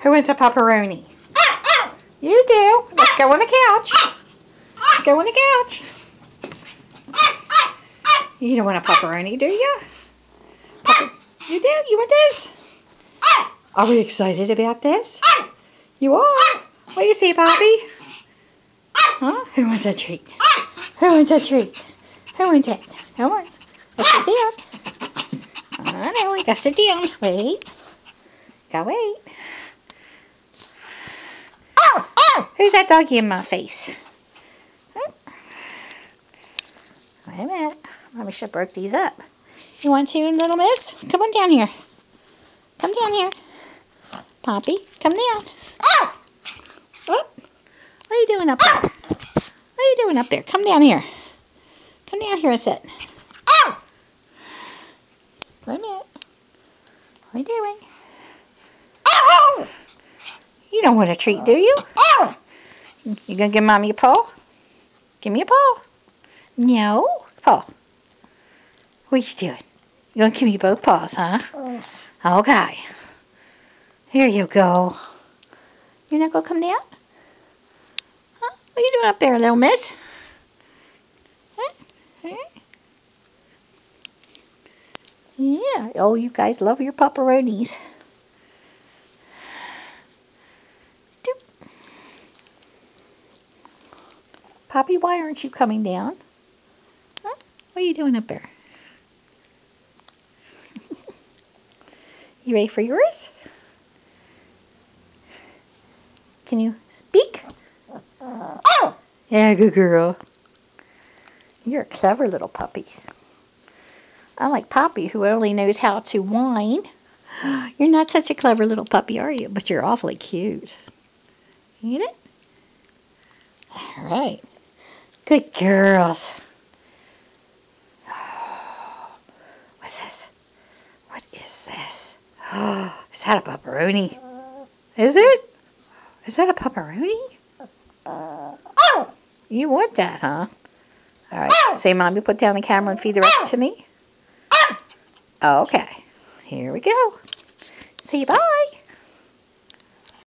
Who wants a pepperoni? You do. Let's go on the couch. Let's go on the couch. You don't want a pepperoni, do you? Pepper you do? You want this? Are we excited about this? You are? What do you say, Bobby? Huh? Who wants a treat? Who wants a treat? Who wants it? Come on. Let's sit down. I know, we gotta sit down. Wait. Go wait. Who's that doggy in my face? Wait a minute. Mommy should have broke these up. You want to, little miss? Come on down here. Come down here. Poppy, come down. Ah! Oh! What are you doing up there? What are you doing up there? Come down here. Come down here and sit. Oh! Ah! Wait a minute. What are you doing? Oh! You don't want a treat, do you? Oh! You gonna give mommy a paw? Give me a paw. No. Paw. What are you doing? You gonna give me both paws, huh? Oh. Okay. Here you go. You're not gonna come down? Huh? What are you doing up there, little miss? Huh? Huh? Yeah. Oh, you guys love your pepperonis. Poppy, why aren't you coming down? Huh? What are you doing up there? you ready for yours? Can you speak? Oh! Yeah, good girl. You're a clever little puppy. Unlike Poppy, who only knows how to whine. You're not such a clever little puppy, are you? But you're awfully cute. Eat it? All right. Good girls. what's this? What is this? Oh, is that a pepperoni? Is it? Is that a pepperoni? Oh! You want that, huh? All right. Say, Mom, you put down the camera and feed the rest to me. Okay. Here we go. Say bye.